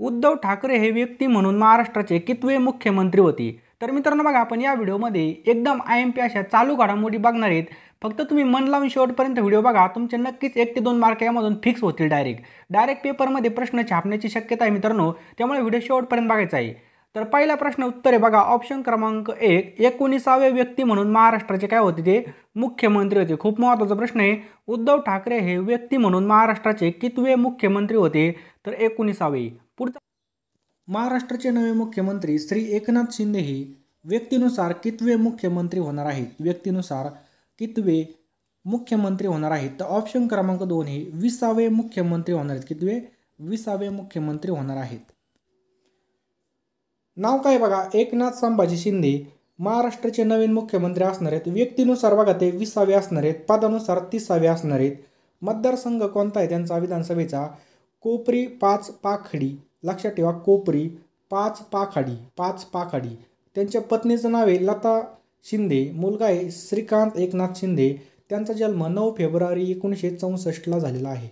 उद्धव ठाकरे हे व्यक्ती म्हणून महाराष्ट्राचे कितवे मुख्यमंत्री होते. तर मित्रांनो बघा आपण या व्हिडिओमध्ये एकदम आय एम पी अशा चालू घडामोडी बघणार आहेत. फक्त तुम्ही मन लावून शेवटपर्यंत व्हिडिओ बघा तुमचे नक्कीच एक ते दोन मार्क यामधून फिक्स होतील डायरेक्ट डायरेक्ट पेपरमध्ये प्रश्न छापण्याची शक्यता आहे मित्रांनो त्यामुळे व्हिडिओ शेवटपर्यंत बघायचा आहे. तर पहिला प्रश्न उत्तर आहे बघा ऑप्शन क्रमांक एक एकोणीसावे व्यक्ती म्हणून महाराष्ट्राचे काय होते ते? मुख्यमंत्री होते. खूप महत्त्वाचा प्रश्न आहे. उद्धव ठाकरे हे व्यक्ती म्हणून महाराष्ट्राचे कितवे मुख्यमंत्री होते. तर एकोणीसावे. पुढचा महाराष्ट्राचे नवे मुख्यमंत्री श्री एकनाथ शिंदे हे व्यक्तीनुसार कितवे मुख्यमंत्री होणार आहेत? व्यक्तीनुसार कितवे मुख्यमंत्री होणार आहेत? तर ऑप्शन क्रमांक दोन हे विसावे मुख्यमंत्री होणार आहेत. कितवे? विसावे मुख्यमंत्री होणार आहेत. नाव काय बघा? एकनाथ संभाजी शिंदे महाराष्ट्राचे नवीन मुख्यमंत्री असणार आहेत. व्यक्तीनुसार बघा ते विसावे असणार आहेत. पदानुसार तिसावे असणार आहेत. मतदारसंघ कोणता आहे? त्यांचा विधानसभेचा कोपरी पाच पाखडी. लक्षात ठेवा कोपरी पाच पाखाडी पाच पाखाडी. त्यांच्या पत्नीचं नाव आहे लता शिंदे मुलगा आहे श्रीकांत एकनाथ शिंदे. त्यांचा जन्म नऊ फेब्रुवारी एकोणीसशे चौसष्टला झालेला आहे.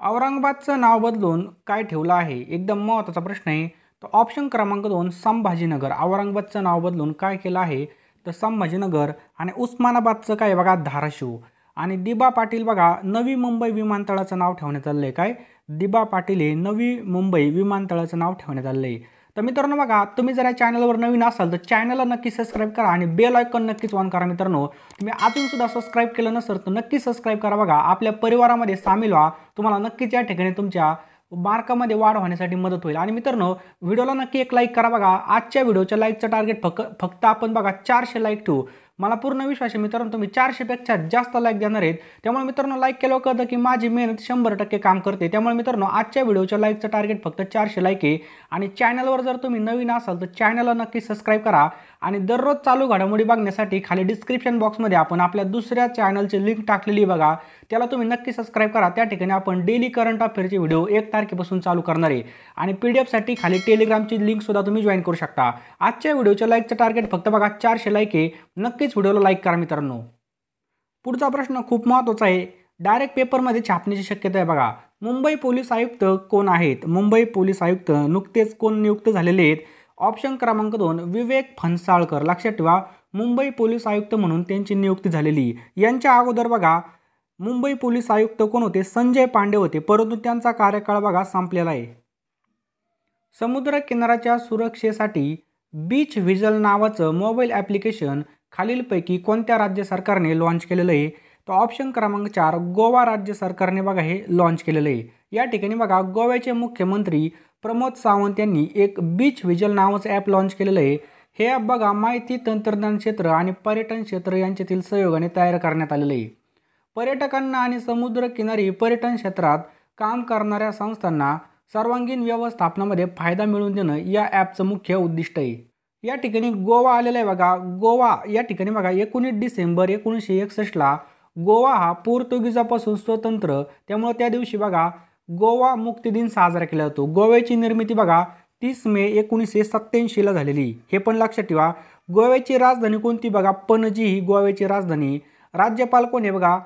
औरंगाबादचं नाव बदलून काय ठेवलं आहे? एकदम महत्त्वाचा प्रश्न आहे. तर ऑप्शन क्रमांक दोन संभाजीनगर. औरंगाबादचं नाव बदलून काय केलं आहे? तर संभाजीनगर आणि उस्मानाबादचं काय बघा धाराशिव. आणि दिबा पाटील बघा नवी मुंबई विमानतळाचं नाव ठेवण्यात आलं आहे काय? दिबा पाटील हे नवी मुंबई विमानतळाचं नाव ठेवण्यात आलं आहे तर मित्रांनो बघा तुम्ही जर या चॅनलवर नवीन असाल तर चॅनलला नक्की सबस्क्राईब करा आणि बेल आयकॉन नक्कीच ऑन करा मित्रांनो. तुम्ही अजून सुद्धा सबस्क्राईब केलं नसेल तर नक्की सबस्क्राईब करा बघा. आपल्या परिवारामध्ये सामील व्हा. तुम्हाला नक्कीच या ठिकाणी तुमच्या मार्कामध्ये वाढ होण्यासाठी मदत होईल. आणि मित्रांनो व्हिडिओला नक्की एक लाईक करा बघा. आजच्या व्हिडिओच्या लाईकचं टार्गेट फक्त फक्त आपण बघा चारशे लाईक ठेवू. मला पूर्ण विश्वास आहे मित्रांनो तुम्ही चारशेपेक्षा जास्त लाईक देणार आहेत. त्यामुळे मित्रांनो लाईक केलं कळतं की माझी मेहनत शंभर टक्के काम करते. त्यामुळे मित्रांनो आजच्या व्हिडिओच्या लाईकचं टार्गेट फक्त चारशे लाईक आहे. आणि चॅनलवर जर तुम्ही नवीन असाल तर चॅनलला नक्की सबस्क्राईब करा. आणि दररोज चालू घडामोडी बघण्यासाठी खाली डिस्क्रिप्शन बॉक्समध्ये आपण आपल्या दुसऱ्या चॅनलची लिंक टाकलेली बघा. त्याला तुम्ही नक्की सबस्क्राईब करा. त्या ठिकाणी आपण डेली करंट अफेअरचे व्हिडिओ एक तारखेपासून चालू करणार आहे. आणि पी डी एफसाठी खाली टेलिग्रामची लिंकसुद्धा तुम्ही जॉईन करू शकता. आजच्या व्हिडिओच्या लाईकचं टार्गेट फक्त बघा चारशे लाईक आहे. नक्की नक्कीच व्हिडिओला लाईक करा मित्रांनो. पुढचा प्रश्न खूप महत्त्वाचा आहे. डायरेक्ट पेपरमध्ये छापण्याची शक्यता आहे बघा. मुंबई पोलीस आयुक्त कोण आहेत? मुंबई पोलीस आयुक्त नुकतेच कोण नियुक्त झालेले आहेत? ऑप्शन क्रमांक दोन विवेक फणसाळकर. लक्षात ठेवा मुंबई पोलीस आयुक्त म्हणून त्यांची नियुक्ती झालेली. यांच्या अगोदर बघा मुंबई पोलीस आयुक्त कोण होते? संजय पांडे होते. परंतु त्यांचा कार्यकाळ बघा संपलेला आहे. समुद्र किनाऱ्याच्या सुरक्षेसाठी बीच व्हिजल नावाचं मोबाईल ॲप्लिकेशन खालीलपैकी कोणत्या राज्य सरकारने लॉन्च केलेलं आहे? तर ऑप्शन क्रमांक चार गोवा राज्य सरकारने बघा हे लॉन्च केलेलं आहे. या ठिकाणी बघा गोव्याचे मुख्यमंत्री प्रमोद सावंत यांनी एक बीच व्हिजल नावाचं ॲप लॉन्च केलेलं आहे. हे ॲप बघा माहिती तंत्रज्ञान क्षेत्र आणि पर्यटन क्षेत्र यांच्यातील सहयोगाने तयार करण्यात आलेलं आहे. पर्यटकांना आणि समुद्रकिनारी पर्यटन क्षेत्रात काम करणाऱ्या संस्थांना सर्वांगीण व्यवस्थापनामध्ये फायदा मिळवून देणं या ॲपचं मुख्य उद्दिष्ट आहे. या ठिकाणी गोवा आलेला आहे बघा. गोवा या ठिकाणी बघा एकोणीस डिसेंबर एकोणीसशे एकसष्टला गोवा हा पोर्तुगीजापासून स्वतंत्र. त्यामुळं त्या दिवशी बघा गोवा मुक्ती दिन साजरा केला जातो. गोव्याची निर्मिती बघा तीस मे एकोणीसशे सत्त्याऐंशीला झालेली. हे पण लक्षात ठेवा. गोव्याची राजधानी कोणती बघा? पणजी ही गोव्याची राजधानी. राज्यपाल कोण आहे बघा?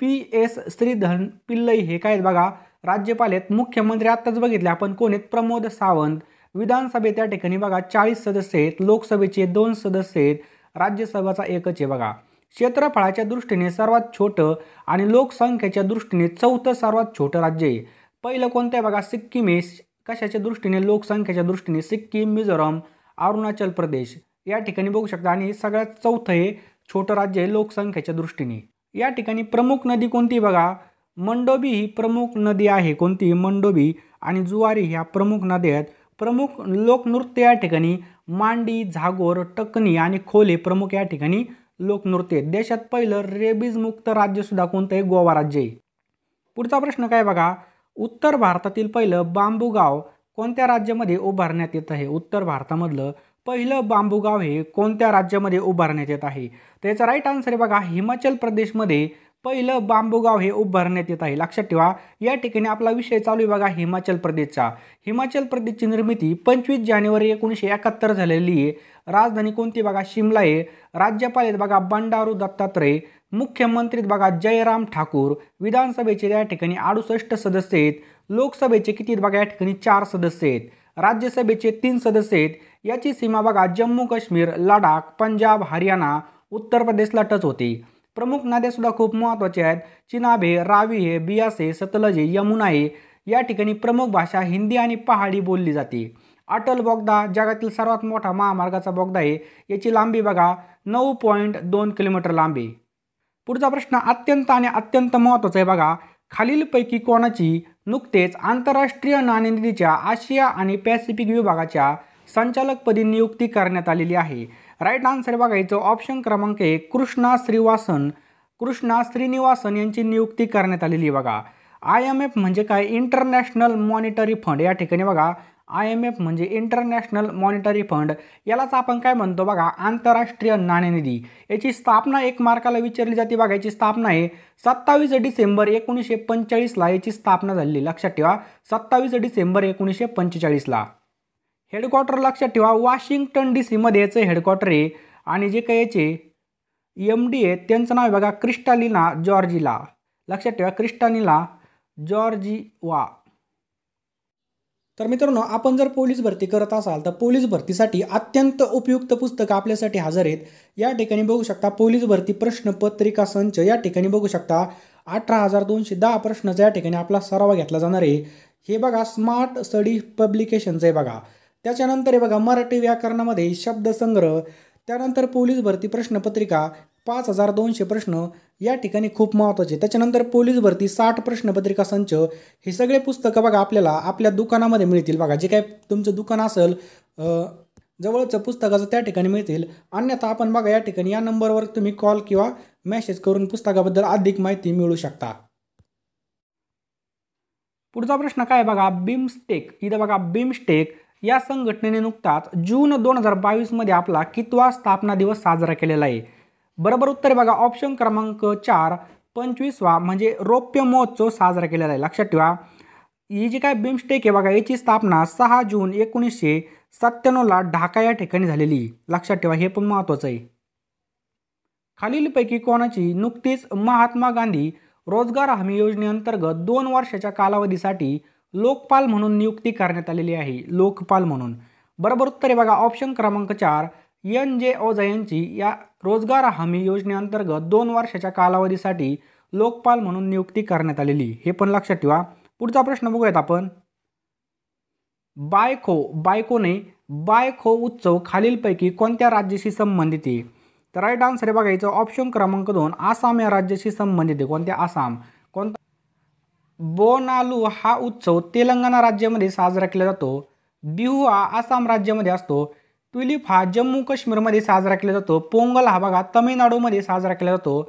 पी एस श्रीधन पिल्लई हे काय आहेत बघा? राज्यपाल आहेत. मुख्यमंत्री आत्ताच बघितले. आपण कोण आहेत? प्रमोद सावंत. विधानसभेत त्या ठिकाणी बघा चाळीस सदस्य आहेत. लोकसभेचे दोन सदस्य आहेत. राज्यसभाचा एकच आहे बघा. क्षेत्रफळाच्या दृष्टीने सर्वात छोटं आणि लोकसंख्येच्या दृष्टीने चौथं सर्वात छोटं राज्य आहे. पहिलं कोणतं आहे बघा? सिक्कीम आहे. कशाच्या दृष्टीने? लोकसंख्येच्या दृष्टीने सिक्कीम मिझोराम अरुणाचल प्रदेश. या ठिकाणी बघू शकता आणि सगळ्यात चौथं हे छोटं राज्य आहे लोकसंख्येच्या दृष्टीने. या ठिकाणी प्रमुख नदी कोणती बघा? मंडोबी ही प्रमुख नदी आहे. कोणती? मंडोबी आणि जुवारी ह्या प्रमुख नद्या आहेत. प्रमुख लोकनृत्य या ठिकाणी मांडी झागोर टकनी आणि खोले प्रमुख या ठिकाणी लोकनृत्य आहेत. देशात पहिलं रेबीजमुक्त राज्यसुद्धा कोणतं आहे? गोवा राज्य आहे. पुढचा प्रश्न काय बघा? उत्तर भारतातील पहिलं बांबूगाव कोणत्या राज्यामध्ये उभारण्यात येत आहे? उत्तर भारतामधलं पहिलं बांबूगाव हे कोणत्या राज्यामध्ये उभारण्यात येत आहे? त्याचा राईट आन्सर आहे बघा हिमाचल प्रदेशमध्ये पहिलं बांबूगाव हे उभारण्यात येत आहे. लक्षात ठेवा या ठिकाणी आपला विषय चालू आहे बघा हिमाचल प्रदेशचा. हिमाचल प्रदेशची निर्मिती पंचवीस जानेवारी एकोणीसशे एकाहत्तर झालेली आहे. राजधानी कोणती बघा? शिमला आहे. राज्यपाल आहेत बघा बंडारू दत्तात्रय. मुख्यमंत्री बघा जयराम ठाकूर. विधानसभेचे या ठिकाणी अडुसष्ट सदस्य आहेत. लोकसभेचे किती बघा? या ठिकाणी चार सदस्य आहेत. राज्यसभेचे तीन सदस्य आहेत. याची सीमा बघा जम्मू काश्मीर लडाख पंजाब हरियाणा उत्तर प्रदेशला टच होते. प्रमुख नद्या सुद्धा खूप महत्त्वाच्या आहेत. चिनाबे रावी हे बियासे सतलज यमुना आहे या ठिकाणी प्रमुख भाषा हिंदी आणि पहाडी बोलली जाते. अटल बोगदा जगातील सर्वात मोठा महामार्गाचा बोगदा आहे. याची लांबी बघा नऊ पॉईंट दोन किलोमीटर लांबी पुढचा प्रश्न अत्यंत आणि अत्यंत महत्त्वाचा आहे बघा. खालीलपैकी कोणाची नुकतेच आंतरराष्ट्रीय नाणेनिधीच्या आशिया आणि पॅसिफिक विभागाच्या संचालकपदी नियुक्ती करण्यात आलेली आहे. राईट आन्सर बघायचं ऑप्शन क्रमांक एक कृष्णा श्रीवासन. कृष्णा श्रीनिवासन यांची नियुक्ती करण्यात आलेली आहे बघा. आय एम एफ म्हणजे काय? इंटरनॅशनल मॉनिटरी फंड या ठिकाणी बघा आय एम एफ म्हणजे इंटरनॅशनल मॉनिटरी फंड यालाच आपण काय म्हणतो बघा? आंतरराष्ट्रीय नाणेनिधी. याची स्थापना एक मार्काला विचारली जाते बघा याची स्थापना आहे सत्तावीस डिसेंबर एकोणीसशे पंचेचाळीसला. याची स्थापना झालेली लक्षात ठेवा सत्तावीस डिसेंबर एकोणीसशे पंचेचाळीसला. हेडक्वार्टर लक्षात ठेवा. वॉशिंग्टन डी सीमध्ये याचं हेडक्वार्टर आहे. आणि जे काही याचे एम डी आहेत त्यांचं नाव आहे बघा क्रिस्टालिना जॉर्जिला. लक्षात ठेवा क्रिस्टालिना जॉर्जिवा. तर मित्रांनो आपण जर पोलीस भरती करत असाल तर पोलीस भरतीसाठी अत्यंत उपयुक्त पुस्तकं आपल्यासाठी हजर आहेत. या ठिकाणी बघू शकता पोलीस भरती प्रश्नपत्रिका संच. या ठिकाणी बघू शकता अठरा हजार दोनशे दहा प्रश्नाचा या ठिकाणी आपला सराव घेतला जाणार आहे. हे बघा स्मार्ट स्टडी पब्लिकेशनचं आहे बघा. त्याच्यानंतर हे बघा मराठी व्याकरणामध्ये शब्दसंग्रह त्यानंतर पोलीस भरती प्रश्नपत्रिका पाच हजार दोनशे प्रश्न या ठिकाणी खूप महत्त्वाचे. त्याच्यानंतर पोलीस भरती साठ प्रश्नपत्रिका संच हे सगळे पुस्तकं बघा आपल्याला आपल्या दुकानामध्ये मिळतील. बघा जे काय तुमचं दुकान असेल जवळचं पुस्तकाचं त्या ठिकाणी मिळतील. अन्यथा आपण बघा या ठिकाणी या नंबरवर तुम्ही कॉल किंवा मेसेज करून पुस्तकाबद्दल अधिक माहिती मिळू शकता. पुढचा प्रश्न काय बघा बिमस्टेक. इथं बघा बिमस्टेक या संघटनेने नुकताच जून दोन हजार बावीसमध्ये आपला कितवा स्थापना दिवस साजरा केलेला आहे. बरोबर उत्तर बघा ऑप्शन क्रमांक चार पंचवीसवा म्हणजे रौप्य महोत्सव साजरा केलेला आहे. लक्षात ठेवा ही जी काय बिमस्टेक आहे बघा याची स्थापना सहा जून एकोणीसशे सत्त्याण्णवला ढाका या ठिकाणी झालेली. लक्षात ठेवा हे पण महत्त्वाचं आहे. खालीलपैकी कोणाची नुकतीच महात्मा गांधी रोजगार हमी योजनेअंतर्गत दोन वर्षाच्या कालावधीसाठी लोकपाल म्हणून नियुक्ती करण्यात आलेली आहे. लोकपाल म्हणून. बरोबर उत्तर आहे बघा ऑप्शन क्रमांक चार एन जे ओझा यांची या रोजगार हमी योजनेअंतर्गत दोन वर्षाच्या कालावधीसाठी लोकपाल म्हणून नियुक्ती करण्यात आलेली. हे पण लक्षात ठेवा. पुढचा प्रश्न बघूयात आपण. बायखो बायकोने बायखो उत्सव खालीलपैकी कोणत्या राज्याशी संबंधित आहे? तर राईट आन्सर आहे बघायचं ऑप्शन क्रमांक दोन आसाम या राज्याशी संबंधित आहे. कोणत्या? आसाम. बोनालू हा उत्सव तेलंगणा राज्यामध्ये साजरा केला जातो. बिहू हा आसाम राज्यामध्ये असतो. ट्युलिप हा जम्मू काश्मीरमध्ये साजरा केला जातो. पोंगल हा बघा तमिळनाडूमध्ये साजरा केला जातो.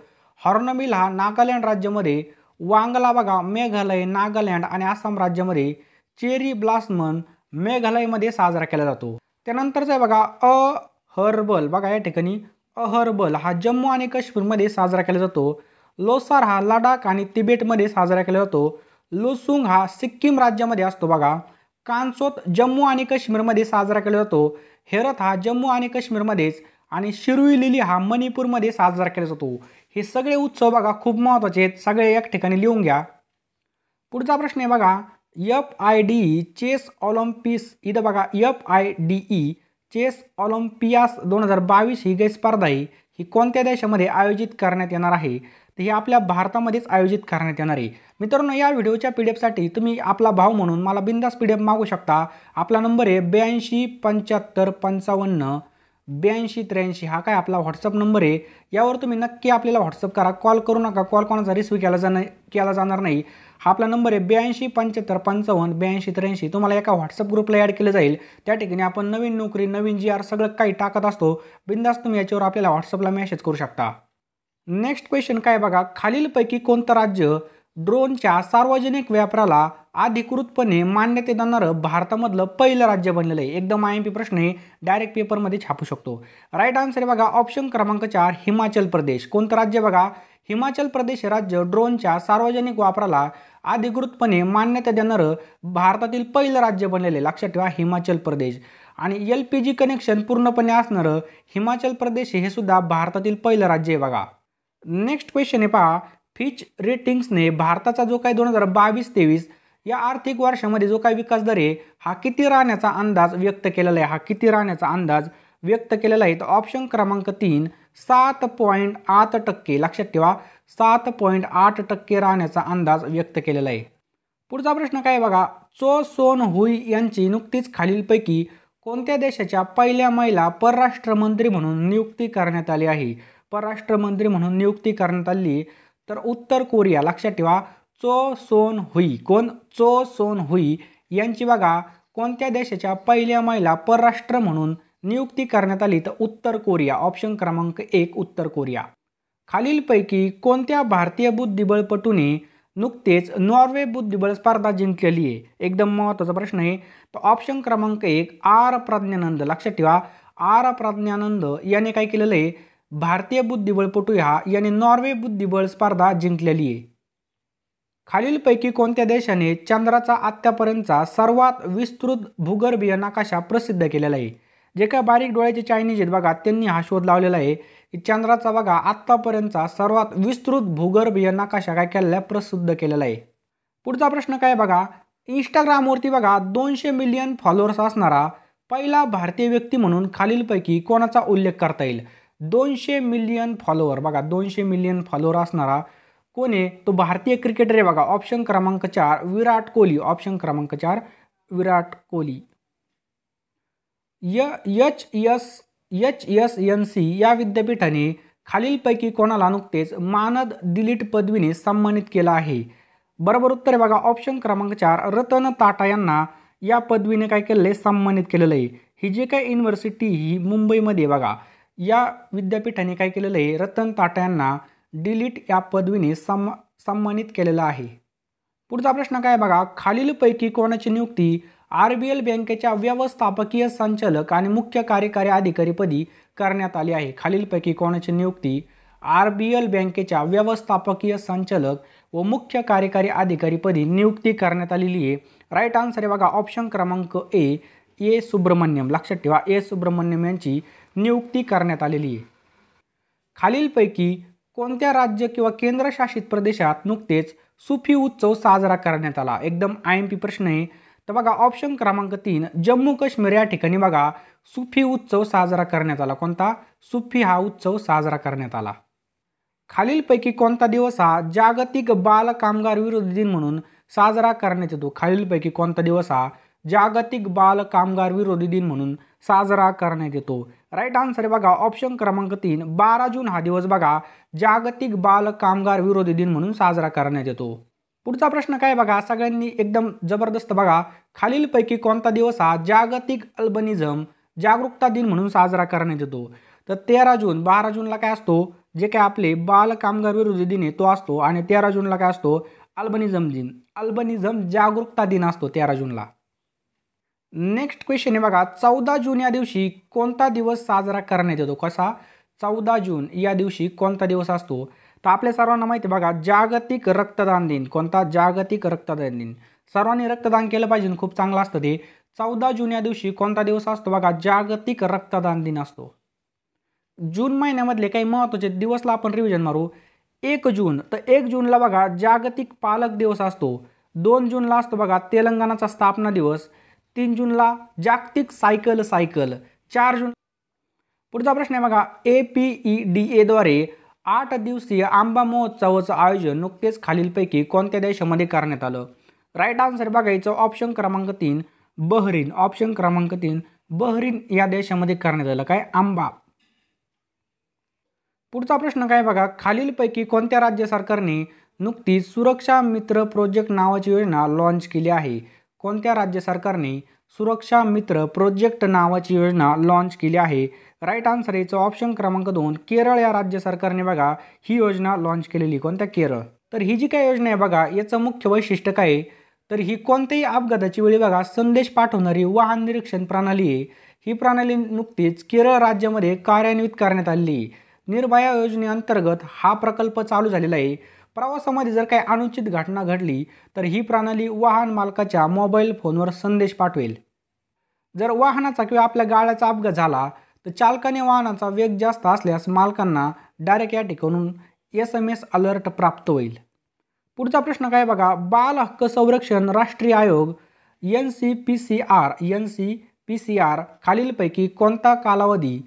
हॉर्नबिल हा नागालँड राज्यामध्ये वांगला बघा मेघालय नागालँड आणि आसाम राज्यामध्ये चेरी ब्लास्मन मेघालयमध्ये साजरा केला जातो. त्यानंतरचा आहे बघा अ हर्बल. बघा या ठिकाणी अहर्बल हा जम्मू आणि काश्मीरमध्ये साजरा केला जातो. लोसार हा लडाख आणि तिबेटमध्ये साजरा केला जातो. लुसुंग हा सिक्कीम राज्यामध्ये असतो बघा. कांसोत जम्मू आणि काश्मीरमध्ये साजरा केला जातो. हेरत हा जम्मू आणि काश्मीरमध्येच आणि शिरुई लिली हा मणिपूरमध्ये साजरा केला जातो. हे सगळे उत्सव बघा खूप महत्त्वाचे आहेत. सगळे एक ठिकाणी लिहून घ्या. पुढचा प्रश्न आहे बघा. F I D E chess olympiad इथं बघा. F I D E chess olympiad दोन हजार बावीस ही गैर स्पर्धा आहे. ही कोणत्या देशामध्ये आयोजित करण्यात येणार आहे? तर हे आपल्या भारतामध्येच आयोजित करण्यात येणार आहे. मित्रांनो या व्हिडिओच्या पी डी एफसाठी तुम्ही आपला भाव म्हणून मला बिंदास पी डी एफ मागू शकता. आपला नंबर आहे ब्याऐंशी पंच्याहत्तर पंचावन्न ब्याऐंशी त्र्याऐंशी. हा काय आपला व्हॉट्सअप नंबर आहे? यावर तुम्ही नक्की आपल्याला व्हॉट्सअप करा. कॉल करू नका. कॉल कोणाचा रिसिव्ह केला जाणार केला जाणार नाही. हा आपला नंबर आहे ब्याऐंशी पंच्याहत्तर पंचावन्न ब्याऐंशी त्र्याऐंशी. तुम्हाला एका व्हॉट्सअप ग्रुपला ॲड केलं जाईल. त्या ठिकाणी आपण नवीन नोकरी नवीन जी आर सगळं काही टाकत असतो. बिंदास तुम्ही याच्यावर आपल्याला व्हॉट्सअपला मेसेज करू शकता. नेक्स्ट क्वेश्चन काय बघा? खालीलपैकी कोणतं राज्य ड्रोनच्या सार्वजनिक व्यापाराला अधिकृतपणे मान्यते देणारं भारतामधलं पहिलं राज्य बनलेलं आहे? एकदम आय एम पी प्रश्न हे डायरेक्ट पेपरमध्ये छापू शकतो. राईट आन्सर आहे बघा ऑप्शन क्रमांक चार हिमाचल प्रदेश. कोणतं राज्य बघा? हिमाचल प्रदेश राज्य ड्रोनच्या सार्वजनिक वापराला अधिकृतपणे मान्यता देणारं भारतातील पहिलं राज्य बनलेलं आहे. लक्षात ठेवा हिमाचल प्रदेश. आणि एल पी जी कनेक्शन पूर्णपणे असणारं हिमाचल प्रदेश हे सुद्धा भारतातील पहिलं राज्य आहे बघा. नेक्स्ट क्वेश्चन आहे पहा. फिच रेटिंग्सने भारताचा जो काही दोन हजार बावीस तेवीस या आर्थिक वर्षामध्ये जो काही विकास दर आहे हा किती राहण्याचा अंदाज व्यक्त केलेला आहे? हा किती राहण्याचा अंदाज व्यक्त केलेला आहे? तर ऑप्शन क्रमांक तीन सात पॉईंट आठ टक्के. लक्षात ठेवा सात पॉईंट आठ टक्के राहण्याचा अंदाज व्यक्त केलेला आहे. पुढचा प्रश्न काय बघा? चो सोन हुई यांची नुकतीच खालीलपैकी कोणत्या देशाच्या पहिल्या महिला परराष्ट्र मंत्री म्हणून नियुक्ती करण्यात आली आहे? परराष्ट्रमंत्री म्हणून नियुक्ती करण्यात आली तर उत्तर कोरिया लक्षात ठेवा चो सोन हुई. कोण? चो सोन हुई. यांची बघा कोणत्या देशाच्या पहिल्या महिला परराष्ट्र म्हणून नियुक्ती करण्यात आली तर उत्तर कोरिया. ऑप्शन क्रमांक एक उत्तर कोरिया. खालीलपैकी कोणत्या भारतीय बुद्धिबळपटूने नुकतेच नॉर्वे बुद्धिबळ स्पर्धा जिंकलेली आहे? एकदम महत्त्वाचा प्रश्न आहे. तर ऑप्शन क्रमांक एक आर. प्रज्ञानंद. लक्षात ठेवा आर. प्रज्ञानंद याने काय केलेलं आहे? भारतीय बुद्धिबळपटू ह्या याने नॉर्वे बुद्धिबळ स्पर्धा जिंकलेली आहे. खालीलपैकी कोणत्या देशाने चंद्राचा आत्तापर्यंतचा सर्वात विस्तृत भूगर्भीय नकाशा प्रसिद्ध केलेला आहे? जे काय बारीक डोळ्याचे चायनीज आहेत बघा त्यांनी हा शोध लावलेला आहे की चंद्राचा बघा आत्तापर्यंतचा सर्वात विस्तृत भूगर्भीय नकाशा काय केलेला प्रसिद्ध केलेला आहे. पुढचा प्रश्न काय बघा? इंस्टाग्रामवरती बघा दोनशे मिलियन फॉलोअर्स असणारा पहिला भारतीय व्यक्ती म्हणून खालीलपैकी कोणाचा उल्लेख करता येईल? दोनशे मिलियन फॉलोअर बघा दोनशे मिलियन फॉलोअर असणारा कोण आहे? तो भारतीय क्रिकेटर आहे बघा. ऑप्शन क्रमांक चार विराट कोहली. ऑप्शन क्रमांक चार विराट कोहली. य H S H S N C या विद्यापीठाने खालीलपैकी कोणाला नुकतेच मानद दिलीट पदवीने सन्मानित केलं आहे? बरोबर उत्तर आहे बघा. ऑप्शन क्रमांक चार रतन टाटा यांना या पदवीने काय केलेलं आहे? सन्मानित केलेलं आहे. ही जे काय युनिव्हर्सिटी ही मुंबईमध्ये बघा. या विद्यापीठाने काय केलेलं आहे? रतन टाटा यांना डिलीट या पदवीने सम सन्मानित केलेलं आहे. पुढचा प्रश्न काय बघा? खालीलपैकी कोणाची नियुक्ती आर बी एल बँकेच्या व्यवस्थापकीय संचालक आणि मुख्य कार्यकारी अधिकारीपदी करण्यात आली आहे? खालीलपैकी कोणाची नियुक्ती आर बी एल बँकेच्या व्यवस्थापकीय संचालक व मुख्य कार्यकारी अधिकारीपदी नियुक्ती करण्यात आलेली आहे? राईट आन्सर आहे बघा ऑप्शन क्रमांक ए ए सुब्रमण्यम. लक्षात ठेवा ए सुब्रमण्यम यांची नियुक्ती करण्यात आलेली आहे. खालीलपैकी कोणत्या राज्य किंवा केंद्रशासित प्रदेशात नुकतेच सुफी उत्सव साजरा करण्यात आला? एकदम आय एम पी प्रश्न आहे. तर बघा ऑप्शन क्रमांक तीन जम्मू काश्मीर या ठिकाणी बघा सुफी उत्सव साजरा करण्यात आला. कोणता? सुफी हा उत्सव साजरा करण्यात आला. खालीलपैकी कोणता दिवस हा जागतिक बाल कामगार विरोधी दिन म्हणून साजरा करण्यात येतो? खालीलपैकी कोणता दिवस हा जागतिक बाल कामगार विरोधी दिन म्हणून साजरा करण्यात येतो? राईट आन्सर बघा ऑप्शन क्रमांक तीन बारा जून हा दिवस बघा जागतिक बाल कामगार विरोधी दिन म्हणून साजरा करण्यात येतो. पुढचा प्रश्न काय बघा सगळ्यांनी एकदम जबरदस्त बघा खालीलपैकी कोणता दिवस हा जागतिक अल्बनिझम जागरूकता दिन म्हणून साजरा करण्यात येतो? तर तेरा जून बारा जूनला काय असतो? जे काय आपले बाल कामगार विरोधी दिन आहे तो असतो. आणि तेरा जूनला काय असतो? अल्बनिझम दिन. अल्बनिझम जागरूकता दिन असतो तेरा जूनला. नेक्स्ट क्वेश्चन आहे बघा. चौदा जून या दिवशी कोणता दिवस साजरा करण्यात येतो? कसा? चौदा जून या दिवशी कोणता दिवस असतो? तर आपल्या सर्वांना माहिती बघा. जागतिक रक्तदान दिन. कोणता? जागतिक रक्तदान दिन. सर्वांनी रक्तदान केलं पाहिजे. खूप चांगलं असतं ते. चौदा जून या दिवशी कोणता दिवस असतो? बघा जागतिक रक्तदान दिन असतो. जून महिन्यामधले काही महत्त्वाचे दिवसला आपण रिव्हिजन मारू. एक जून. तर एक जूनला बघा जागतिक पालक दिवस असतो. दोन जूनला असतो बघा तेलंगणाचा स्थापना दिवस. तीन जूनला जागतिक सायकल सायकल चार जून. पुढचा प्रश्न आहे बघा ए पी ई डी एद्वारे आठ दिवसीय आंबा महोत्सवाचं आयोजन नुकतेच खालीलपैकी कोणत्या देशामध्ये करण्यात आलं? राईट आन्सर बघायचं ऑप्शन क्रमांक तीन बहरीन. ऑप्शन क्रमांक तीन बहरीन या देशामध्ये करण्यात आलं. काय? आंबा. पुढचा प्रश्न काय बघा खालीलपैकी कोणत्या राज्य सरकारने नुकतीच सुरक्षा मित्र प्रोजेक्ट नावाची योजना लॉन्च केली आहे? कोणत्या राज्य सरकारने सुरक्षा मित्र प्रोजेक्ट नावाची योजना लॉन्च केली आहे? राईट आन्सर याचं ऑप्शन क्रमांक दोन केरळ या राज्य सरकारने बघा ही योजना लॉन्च केलेली कोणत्या? केरळ. तर ही जी काय योजना आहे बघा याचं मुख्य वैशिष्ट्य काय आहे? तर ही कोणत्याही अपघाताची वेळी बघा संदेश पाठवणारी वाहन निरीक्षण प्रणाली आहे. ही प्रणाली नुकतीच केरळ राज्यामध्ये कार्यान्वित करण्यात आली आहे. निर्भया योजनेअंतर्गत हा प्रकल्प चालू झालेला आहे. प्रवासामध्ये जर काही अनुचित घटना घडली तर ही प्रणाली वाहन मालकाच्या मोबाईल फोनवर संदेश पाठवेल. जर वाहनाचा किंवा आपल्या गाड्याचा अपघात झाला तर चालकाने वाहनाचा वेग जास्त असल्यास मालकांना डायरेक्ट या ठिकाणून एस एम एस अलर्ट प्राप्त होईल. पुढचा प्रश्न काय बघा? बाल हक्क संरक्षण राष्ट्रीय आयोग N C P C R N C P C R खालीलपैकी कोणता कालावधी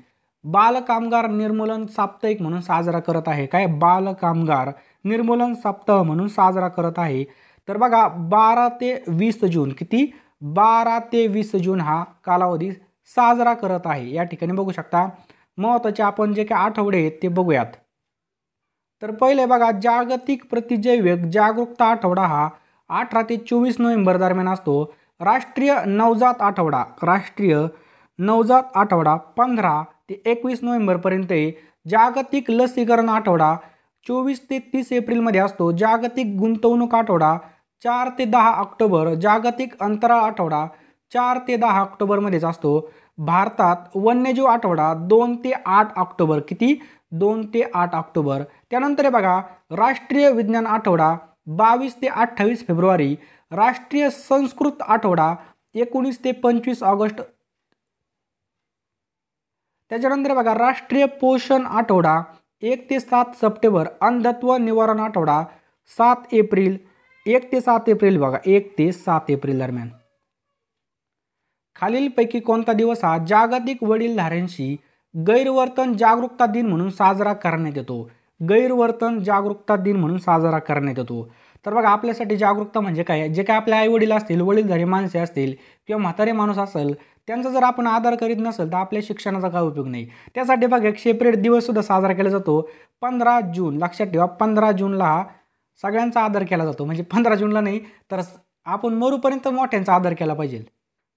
बाल कामगार निर्मूलन साप्ताहिक म्हणून साजरा करत आहे? काय? बाल कामगार निर्मूलन सप्ताह म्हणून साजरा करत आहे. तर बघा बारा ते वीस जून किती? बारा ते वीस जून हा कालावधी साजरा करत आहे. या ठिकाणी बघू शकता महत्त्वाचे आपण जे काही आठवडे आहेत ते बघूयात. तर पहिले बघा जागतिक प्रतिजैविक जागरूकता आठवडा हा अठरा ते चोवीस नोव्हेंबर दरम्यान असतो. राष्ट्रीय नवजात आठवडा राष्ट्रीय नवजात आठवडा पंधरा ते एकवीस नोव्हेंबरपर्यंत जागतिक लसीकरण आठवडा चोवीस ते तीस एप्रिलमध्ये असतो. जागतिक गुंतवणूक आठवडा चार ते दहा ऑक्टोबर. जागतिक अंतराळ आठवडा चार ते दहा ऑक्टोबरमध्येच असतो. भारतात वन्यजीव आठवडा दोन ते आठ ऑक्टोबर. किती? दोन ते आठ ऑक्टोबर. त्यानंतर बघा राष्ट्रीय विज्ञान आठवडा बावीस ते अठ्ठावीस फेब्रुवारी. राष्ट्रीय संस्कृत आठवडा एकोणीस ते पंचवीस ऑगस्ट. त्याच्यानंतर बघा राष्ट्रीय पोषण आठवडा एक ते सात सप्टेंबर अंधत्व निवारण आठवडा सात एप्रिल एक ते सात एप्रिल बघा एक ते सात एप्रिल दरम्यान. खालीलपैकी कोणता दिवस हा जागतिक वडीलधाऱ्यांशी गैरवर्तन जागरूकता दिन म्हणून साजरा करण्यात येतो? गैरवर्तन जागरूकता दिन म्हणून साजरा करण्यात येतो. तर बघा आपल्यासाठी जागरूकता म्हणजे काय? जे काय आपले आई वडील असतील वडीलधारी माणसे असतील किंवा म्हातारे माणूस असेल त्यांचा जर आपण आदर करीत नसेल तर आपल्या शिक्षणाचा काय उपयोग नाही. त्यासाठी बघा एक सेपरेट दिवससुद्धा साजरा केला जातो. पंधरा जून लक्षात ठेवा पंधरा जूनला हा सगळ्यांचा आदर केला जातो. म्हणजे पंधरा जूनला नाही तर आपण मरूपर्यंत मोठ्यांचा आदर केला पाहिजे.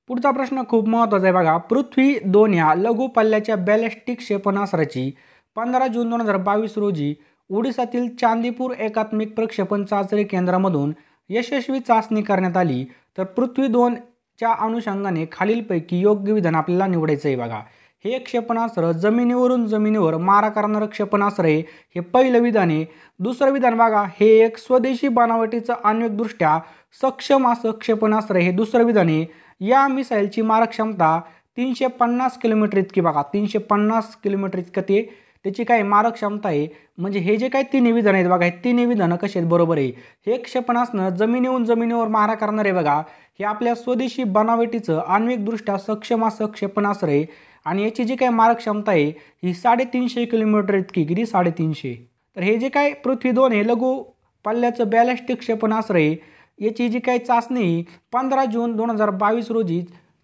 पुढचा प्रश्न खूप महत्त्वाचा आहे बघा. पृथ्वी दोन ह्या लघु पल्ल्याच्या बॅलिस्टिक क्षेपणास्त्राची पंधरा जून दोन हजार बावीस रोजी ओडिसातील चांदीपूर एकात्मिक प्रक्षेपण चाचणी केंद्रामधून यशस्वी चाचणी करण्यात आली. तर पृथ्वी दोन च्या अनुषंगाने खालीलपैकी योग्य विधान आपल्याला निवडायचं आहे बघा. हे क्षेपणास्त्र जमिनीवरून जमिनीवर मारा करणारं क्षेपणास्त्र आहे. हे पहिलं विधान आहे. दुसरं विधान बघा हे एक स्वदेशी बनावटीचं आण्विकदृष्ट्या सक्षम असं क्षेपणास्त्र हे दुसरं विधान आहे. या मिसाईलची मारक क्षमता तीनशे पन्नास किलोमीटर इतकी बघा. तीनशे पन्नास किलोमीटर इतकं ते त्याची काय मारक क्षमता आहे. म्हणजे हे जे काही तिन्ही विधान आहेत बघा हे तिन्ही विधानं कसे आहेत? बरोबर आहे. हे क्षेपणास्त्र जमिनीहून जमिनीवर मारा करणार आहे बघा. हे आपल्या स्वदेशी बनावटीचं आण्विकदृष्ट्या सक्षम असं क्षेपणास्त्र आहे आणि याची जी काही मारक क्षमता आहे ही साडेतीनशे किलोमीटर इतकी किती? साडेतीनशे. तर हे जे काय पृथ्वी दोन हे लघु पल्ल्याचं बॅलिस्टिक क्षेपणास्त्र आहे याची जी काही चाचणी पंधरा जून दोन हजार बावीस रोजी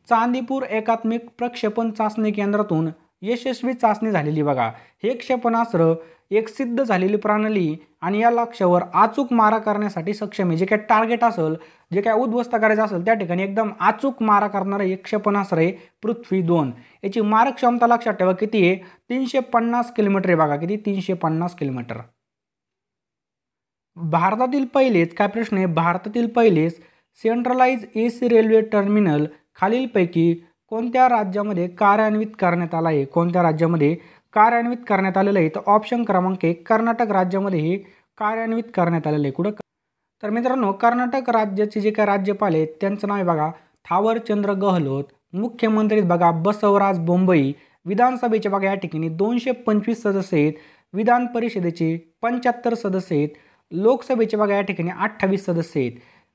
चांदीपूर एकात्मिक प्रक्षेपण चाचणी केंद्रातून यशस्वी चाचणी झालेली बघा. हे क्षेपणास्त्र एक सिद्ध झालेली प्रणाली आणि या लक्ष्यावर अचूक मारा करण्यासाठी सक्षम आहे. जे काही टार्गेट असेल जे काय उद्ध्वस्त करायचं असेल त्या ठिकाणी एकदम अचूक मारा करणारं एक क्षेपणास्त्र आहे पृथ्वी दोन. याची मारक क्षमता लक्षात ठेवा. किती आहे? तीनशे पन्नास किलोमीटर आहे बघा. किती? तीनशे पन्नास किलोमीटर. भारतातील पहिलेच काय प्रश्न आहे? भारतातील पहिलेच centralise A C railway terminal खालीलपैकी कोणत्या राज्यामध्ये कार्यान्वित करण्यात आला आहे? कोणत्या राज्यामध्ये कार्यान्वित करण्यात आलेलं आहे? तर ऑप्शन क्रमांक एक कर्नाटक राज्यामध्ये हे कार्यान्वित करण्यात आलेलं आहे. कुठं? तर मित्रांनो कर्नाटक राज्याचे जे काही राज्यपाल आहेत त्यांचं नाव आहे बघा थावरचंद्र गहलोत. मुख्यमंत्री बघा बसवराज बोंबई. विधानसभेचे बघा या ठिकाणी दोनशे पंचवीस सदस्य आहेत. विधान परिषदेचे पंच्याहत्तर सदस्य आहेत. लोकसभेचे बघा या ठिकाणी अठ्ठावीस सदस्य आहेत.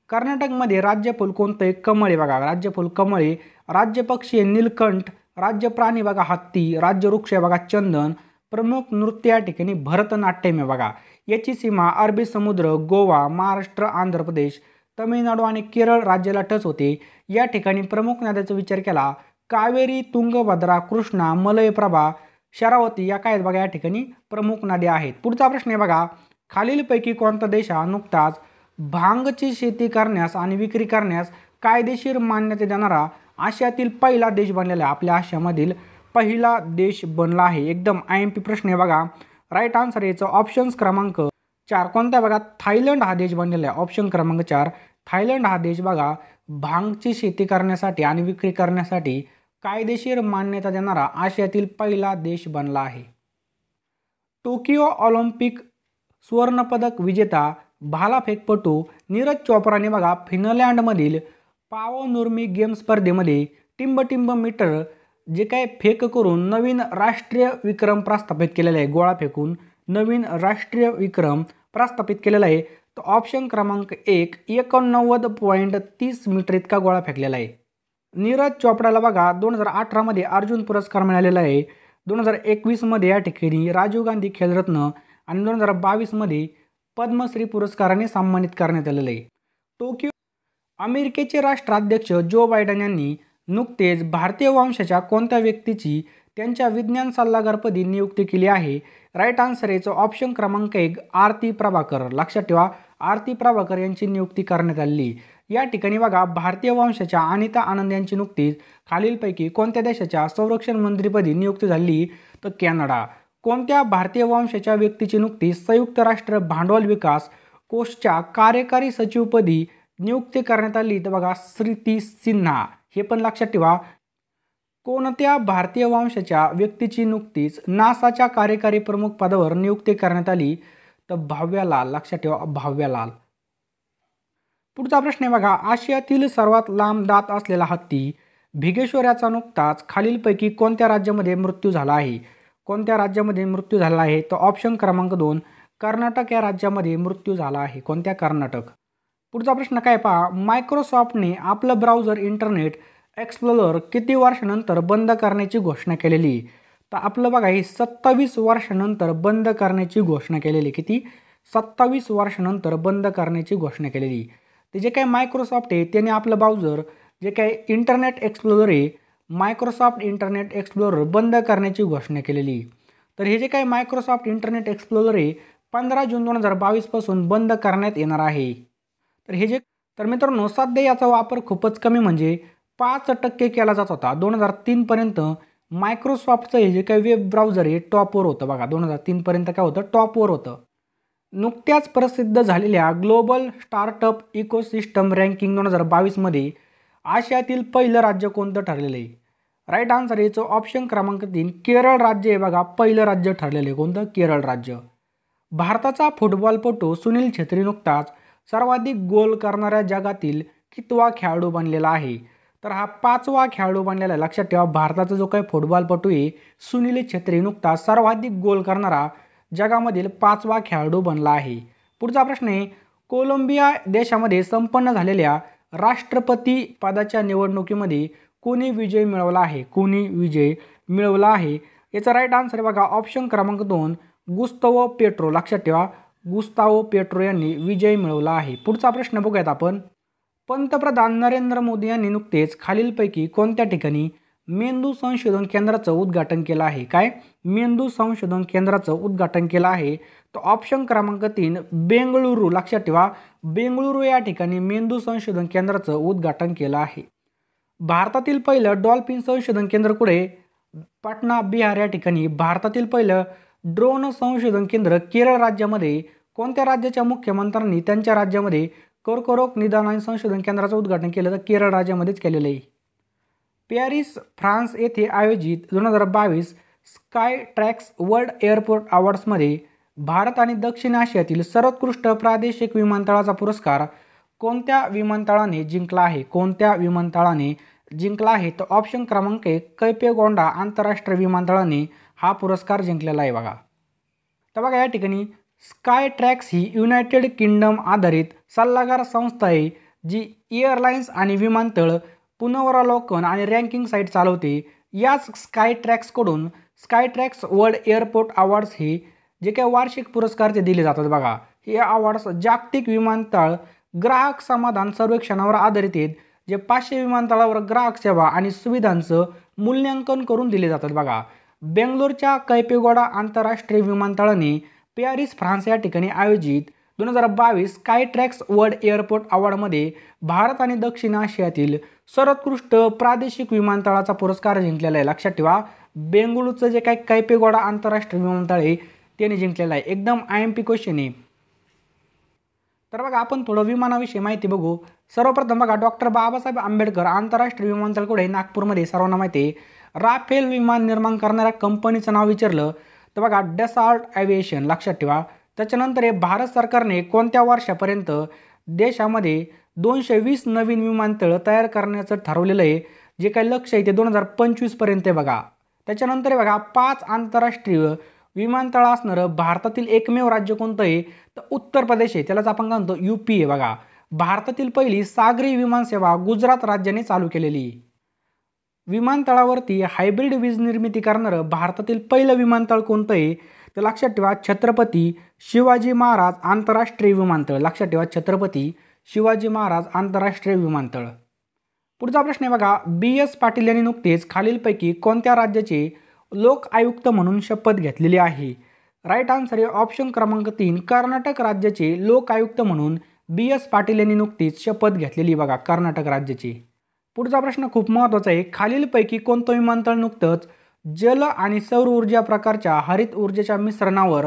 कर्नाटकमध्ये राज्यफूल कोणतं आहे? कमळ बघा राज्यफूल कमळे राज्यपक्षी आहे नीलकंठ राज्य प्राणी बघा हत्ती राज्यवृक्ष आहे बघा चंदन प्रमुख नृत्य या ठिकाणी भरतनाट्यम आहे बघा. याची सीमा अरबी समुद्र गोवा महाराष्ट्र आंध्र प्रदेश तमिळनाडू आणि केरळ राज्याला टच होते. या ठिकाणी प्रमुख नद्याचा विचार केला कावेरी तुंगभद्रा कृष्णा मलयप्रभा शरावती या काय बघा या ठिकाणी प्रमुख नद्या आहेत. पुढचा प्रश्न आहे बघा खालीलपैकी कोणता देश हा नुकताच भांगची शेती करण्यास आणि विक्री करण्यास कायदेशीर मान्यता देणारा आशियातील पहिला देश बनलेला आहे. आपल्या आशियामधील पहिला देश बनला आहे. एकदम आय एम पी प्रश्न आहे बघा. राईट आन्सर याचं ऑप्शन्स क्रमांक चार. कोणत्या बघा? थायलंड हा देश बनलेला आहे. ऑप्शन क्रमांक चार. थायलंड हा देश बघा भांगची शेती करण्यासाठी आणि विक्री करण्यासाठी कायदेशीर मान्यता देणारा आशियातील पहिला देश बनला आहे. टोकियो ऑलिम्पिक सुवर्णपदक विजेता भालाफेकपटू नीरज चोप्राने बघा फिनलँडमधील पावनुर्मी गेम स्पर्धेमध्ये टिंब मीटर जे काय फेक करून नवीन राष्ट्रीय विक्रम प्रस्थापित केलेला आहे गोळा फेकून नवीन राष्ट्रीय विक्रम प्रस्थापित केलेला आहे. तर ऑप्शन क्रमांक एक एकोणनव्वद पॉईंट तीस मीटर इतका गोळा फेकलेला आहे. नीरज चोपडाला बघा दोन हजार अठरामध्ये अर्जुन पुरस्कार मिळालेला आहे. दोन हजार एकवीसमध्ये या ठिकाणी राजीव गांधी खेलरत्न आणि दोन हजार बावीसमध्ये पद्मश्री पुरस्काराने सन्मानित करण्यात आलेलं आहे. टोकियो अमेरिकेचे राष्ट्राध्यक्ष जो बायडन यांनी नुकतेच भारतीय वंशाच्या कोणत्या व्यक्तीची त्यांच्या विज्ञान सल्लागारपदी नियुक्ती केली आहे? राईट आन्सर याचं ऑप्शन क्रमांक एक आरती प्रभाकर. लक्षात ठेवा आरती प्रभाकर यांची नियुक्ती करण्यात आली. या ठिकाणी बघा भारतीय वंशाच्या अनिता आनंद यांची नुकतीच खालीलपैकी कोणत्या देशाच्या संरक्षण मंत्रीपदी नियुक्ती झाली? तर कॅनडा. कोणत्या भारतीय वंशाच्या व्यक्तीची नुकतीच संयुक्त राष्ट्र भांडवल विकास कोषच्या कार्यकारी सचिवपदी नियुक्ती करण्यात आली. तर बघा श्रीती सिन्हा. हे पण लक्षात ठेवा. कोणत्या भारतीय वंशाच्या व्यक्तीची नुकतीच नासाच्या कार्यकारी प्रमुख पदावर नियुक्ती करण्यात आली? तर भाव्यालाल लक्षात ठेवा भाव्यालाल. पुढचा प्रश्न आहे बघा आशियातील सर्वात लांब दात असलेला हत्ती भिगेश्वर्याचा नुकताच खालीलपैकी कोणत्या राज्यामध्ये मृत्यू झाला आहे? कोणत्या राज्यामध्ये मृत्यू झाला आहे? तर ऑप्शन क्रमांक दोन कर्नाटक या राज्यामध्ये मृत्यू झाला आहे. कोणत्या कर्नाटक? पुढचा प्रश्न काय पहा? मायक्रोसॉफ्टने आपलं ब्राउझर इंटरनेट एक्सप्लोलर किती वर्षानंतर बंद करण्याची घोषणा केलेली? तर आपलं बघा ही सत्तावीस वर्षानंतर बंद करण्याची घोषणा केलेली किती? सत्तावीस वर्षानंतर बंद करण्याची घोषणा केलेली. ते जे काही मायक्रोसॉफ्ट आहे त्याने आपलं ब्राउझर जे काय इंटरनेट एक्सप्लोरर आहे मायक्रोसॉफ्ट इंटरनेट एक्सप्लोरर बंद करण्याची घोषणा केलेली. तर हे जे काही मायक्रोसॉफ्ट इंटरनेट एक्सप्लोरर आहे पंधरा जून दोन हजार बावीसपासून बंद करण्यात येणार आहे. तर हे जे तर मित्रांनो सध्या याचा वापर खूपच कमी म्हणजे पाच टक्के केला जात होता. दोन हजार तीनपर्यंत मायक्रोसॉफ्टचं हे जे काही वेब ब्राउझर आहे टॉपवर होतं बघा. दोन हजार तीनपर्यंत काय होतं? टॉपवर होतं. नुकत्याच प्रसिद्ध झालेल्या ग्लोबल स्टार्टअप इकोसिस्टम रँकिंग दोन हजार बावीसमध्ये आशियातील पहिलं राज्य कोणतं ठरलेलं आहे? राईट आन्सर याचं ऑप्शन क्रमांक तीन केरळ राज्य हे बघा. पहिलं राज्य ठरलेलं आहे कोणतं? केरळ राज्य. भारताचा फुटबॉलपटू सुनील छेत्री नुकताच सर्वाधिक गोल करणाऱ्या जगातील कितवा खेळाडू बनलेला आहे? तर हा पाचवा खेळाडू बनलेला आहे. लक्षात ठेवा भारताचा जो काही फुटबॉलपटू आहे सुनील छेत्री नुकताच सर्वाधिक गोल करणारा जगामधील पाचवा खेळाडू बनला आहे. पुढचा प्रश्न आहे कोलंबिया देशामध्ये संपन्न झालेल्या राष्ट्रपती पदाच्या निवडणुकीमध्ये कोणी विजय मिळवला आहे? कोणी विजय मिळवला आहे? याचा राईट आन्सर बघा ऑप्शन क्रमांक दोन गुस्तव पेट्रो. लक्षात ठेवा गुस्तावो पेट्रो यांनी विजय मिळवला आहे. पुढचा प्रश्न बघूयात आपण. पंतप्रधान नरेंद्र मोदी यांनी नुकतेच खालीलपैकी कोणत्या ठिकाणी मेंदू संशोधन केंद्राचं उद्घाटन केलं आहे? काय? मेंदू संशोधन केंद्राचं उद्घाटन केलं आहे. तर ऑप्शन क्रमांक तीन बेंगळुरू. लक्षात ठेवा बेंगळुरू या ठिकाणी मेंदू संशोधन केंद्राचं उद्घाटन केलं आहे. भारतातील पहिलं डॉल्फिन संशोधन केंद्र कुठे? पाटणा बिहार या ठिकाणी भारतातील पहिलं ड्रोन संशोधन केंद्र केरळ राज्यामध्ये कोणत्या राज्याच्या मुख्यमंत्र्यांनी त्यांच्या राज्यामध्ये कर्करोग निदान आणि संशोधन केंद्राचं उद्घाटन केलं? तर केरळ राज्यामध्येच केलेलं आहे. पॅरिस फ्रान्स येथे आयोजित दोन हजार बावीस स्काय ट्रॅक्स वर्ल्ड एअरपोर्ट अवॉर्ड्समध्ये भारत आणि दक्षिण आशियातील सर्वोत्कृष्ट प्रादेशिक विमानतळाचा पुरस्कार कोणत्या विमानतळाने जिंकला आहे? कोणत्या विमानतळाने जिंकला आहे? तर ऑप्शन क्रमांक एक कैपेगोंडा आंतरराष्ट्रीय विमानतळाने हा पुरस्कार जिंकलेला आहे बघा. तर बघा या ठिकाणी स्काय ट्रॅक्स ही युनायटेड किंगडम आधारित सल्लागार संस्था आहे जी एअरलाईन्स आणि विमानतळ पुनरावलोकन आणि रँकिंग साईट चालवते. याच स्काय ट्रॅक्सकडून Skytrax world airport awards हे जे काही वार्षिक पुरस्कार ते दिले जातात बघा. हे अवॉर्ड्स जागतिक विमानतळ ग्राहक समाधान सर्वेक्षणावर आधारित आहेत जे पाचशे विमानतळावर ग्राहक सेवा आणि सुविधांचं मूल्यांकन करून दिले जातात बघा. बेंगलोरच्या कैपेगोडा आंतरराष्ट्रीय विमानतळाने पॅरिस फ्रान्स या ठिकाणी आयोजित दोन हजार बावीस स्कायट्रॅक्स वर्ल्ड एअरपोर्ट अवॉर्डमध्ये भारत आणि दक्षिण आशियातील सर्वोत्कृष्ट प्रादेशिक विमानतळाचा पुरस्कार जिंकलेला आहे. लक्षात ठेवा बेंगळूरचं जे काही कैपेगोडा आंतरराष्ट्रीय विमानतळ आहे त्याने जिंकलेलं आहे. एकदम आय एम पी क्वेश्चन आहे. तर बघा आपण थोडं विमानाविषयी माहिती बघू. सर्वप्रथम बघा डॉक्टर बाबासाहेब आंबेडकर आंतरराष्ट्रीय विमानतळ कुठे नागपूरमध्ये. सर्वांना माहिती आहे. राफेल विमान निर्माण करणाऱ्या कंपनीचं नाव विचारलं तर बघा डेसाल्ट ॲव्हिएशन लक्षात ठेवा. त्याच्यानंतर हे भारत सरकारने कोणत्या वर्षापर्यंत देशामध्ये दोनशे वीस नवीन विमानतळ तयार करण्याचं ठरवलेलं आहे जे काही लक्ष आहे ते दोन हजार पंचवीसपर्यंत आहे बघा. त्याच्यानंतर बघा पाच आंतरराष्ट्रीय विमानतळ असणारं भारतातील एकमेव राज्य कोणतं आहे? तर उत्तर प्रदेश आहे. त्यालाच आपण काय म्हणतो यू पी आहे बघा. भारतातील पहिली सागरी विमानसेवा गुजरात राज्याने चालू केलेली. विमानतळावरती हायब्रिड वीज निर्मिती करणारं भारतातील पहिलं विमानतळ कोणतं आहे तर लक्षात ठेवा छत्रपती शिवाजी महाराज आंतरराष्ट्रीय विमानतळ. लक्षात ठेवा छत्रपती शिवाजी महाराज आंतरराष्ट्रीय विमानतळ. पुढचा प्रश्न आहे बघा बी एस पाटील यांनी नुकतेच खालीलपैकी कोणत्या राज्याचे लोक आयुक्त म्हणून शपथ घेतलेली आहे? राईट आन्सर आहे ऑप्शन क्रमांक तीन कर्नाटक राज्याचे लोक आयुक्त म्हणून बी एस पाटील यांनी नुकतीच शपथ घेतलेली बघा कर्नाटक राज्याची. पुढचा प्रश्न खूप महत्त्वाचा आहे. खालीलपैकी कोणतं विमानतळ नुकतंच जल आणि सौर ऊर्जा प्रकारच्या हरित ऊर्जेच्या मिश्रणावर